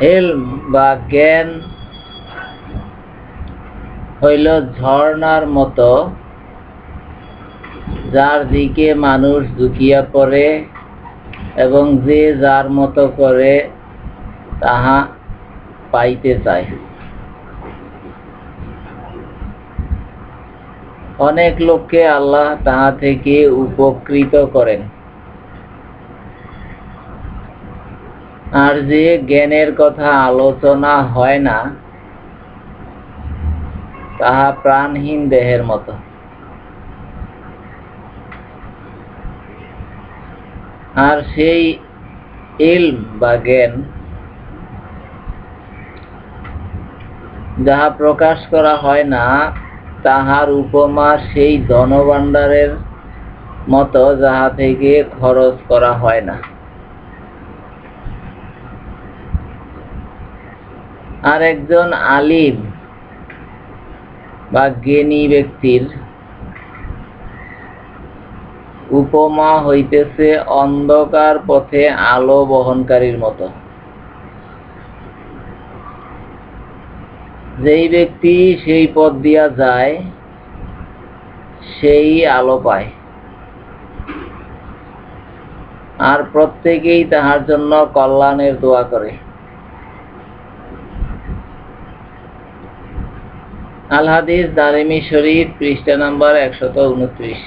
এলম বা জ্ঞান হইল ঝর্ণার মতো, যার দিকে মানুষ ঝুঁকিয়া পড়ে এবং যে যার মতো করে তাহা পাইতে চায়। অনেক লোককে আল্লাহ তাহা থেকে উপকৃত করেন। আর যে জ্ঞানের কথা আলোচনা হয় না, তাহা প্রাণহীন দেহের মতো। আর সেই ইলম বা জ্ঞান যাহা প্রকাশ করা হয় না, তাহার উপমা সেই ধনভাণ্ডারের মতো যাহা থেকে খরচ করা হয় না। আর একজন আলিম বা জ্ঞানী ব্যক্তির উপমা হইতেছে অন্ধকার পথে আলো বহনকারীর মতো। যেই ব্যক্তি সেই পথ দিয়া যায়, সেই আলো পায়। আর প্রত্যেকেই তাহার জন্য কল্যাণের দোয়া করে। আল হাদিস দারিমি শরীফ পৃষ্ঠা নাম্বার একশত উনত্রিশ।